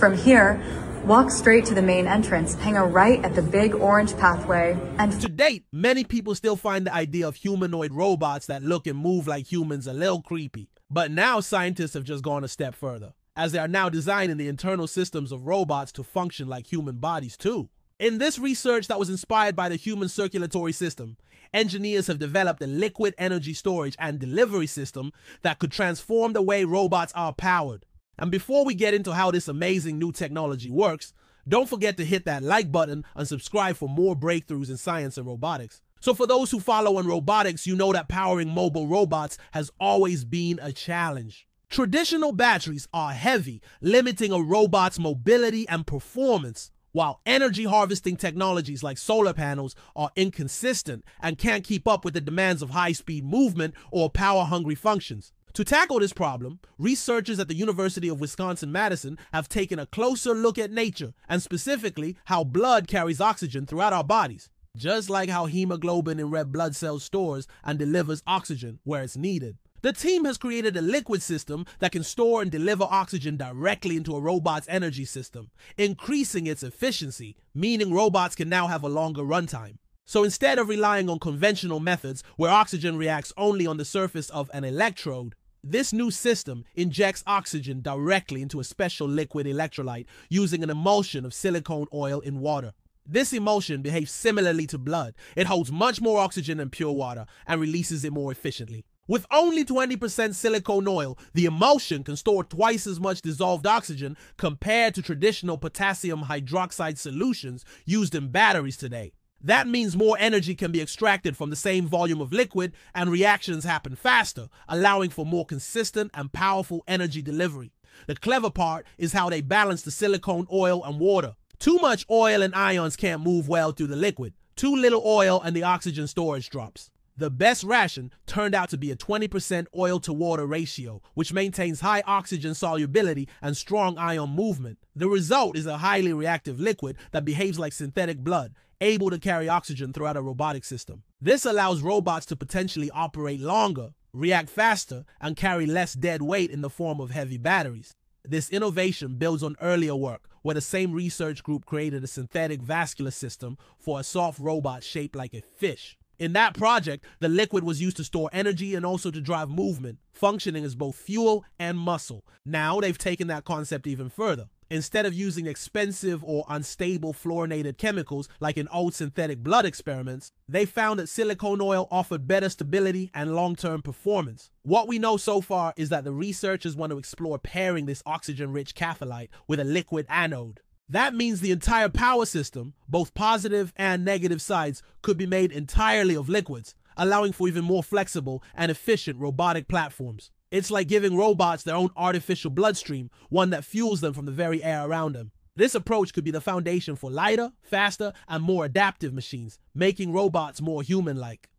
From here, walk straight to the main entrance, hang a right at the big orange pathway, and to date, many people still find the idea of humanoid robots that look and move like humans a little creepy. But now scientists have just gone a step further, as they are now designing the internal systems of robots to function like human bodies too. In this research that was inspired by the human circulatory system, engineers have developed a liquid energy storage and delivery system that could transform the way robots are powered. And before we get into how this amazing new technology works, don't forget to hit that like button and subscribe for more breakthroughs in science and robotics. So for those who follow in robotics, you know that powering mobile robots has always been a challenge. Traditional batteries are heavy, limiting a robot's mobility and performance while energy harvesting technologies like solar panels are inconsistent and can't keep up with the demands of high speed movement or power hungry functions. To tackle this problem, researchers at the University of Wisconsin Madison have taken a closer look at nature and specifically how blood carries oxygen throughout our bodies, just like how hemoglobin in red blood cells stores and delivers oxygen where it's needed. The team has created a liquid system that can store and deliver oxygen directly into a robot's energy system, increasing its efficiency, meaning robots can now have a longer runtime. So instead of relying on conventional methods where oxygen reacts only on the surface of an electrode, this new system injects oxygen directly into a special liquid electrolyte using an emulsion of silicone oil in water. This emulsion behaves similarly to blood. It holds much more oxygen than pure water and releases it more efficiently. With only 20% silicone oil, the emulsion can store twice as much dissolved oxygen compared to traditional potassium hydroxide solutions used in batteries today. That means more energy can be extracted from the same volume of liquid and reactions happen faster, allowing for more consistent and powerful energy delivery. The clever part is how they balance the silicone oil and water. Too much oil and ions can't move well through the liquid. Too little oil and the oxygen storage drops. The best ration turned out to be a 20% oil to water ratio, which maintains high oxygen solubility and strong ion movement. The result is a highly reactive liquid that behaves like synthetic blood, able to carry oxygen throughout a robotic system. This allows robots to potentially operate longer, react faster, and carry less dead weight in the form of heavy batteries. This innovation builds on earlier work, where the same research group created a synthetic vascular system for a soft robot shaped like a fish. In that project, the liquid was used to store energy and also to drive movement, functioning as both fuel and muscle. Now they've taken that concept even further. Instead of using expensive or unstable fluorinated chemicals like in old synthetic blood experiments, they found that silicone oil offered better stability and long term performance. What we know so far is that the researchers want to explore pairing this oxygen rich catholyte with a liquid anode. That means the entire power system, both positive and negative sides, could be made entirely of liquids, allowing for even more flexible and efficient robotic platforms. It's like giving robots their own artificial bloodstream, one that fuels them from the very air around them. This approach could be the foundation for lighter, faster, and more adaptive machines, making robots more human like.